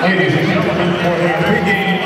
Ladies and gentlemen, for our pregame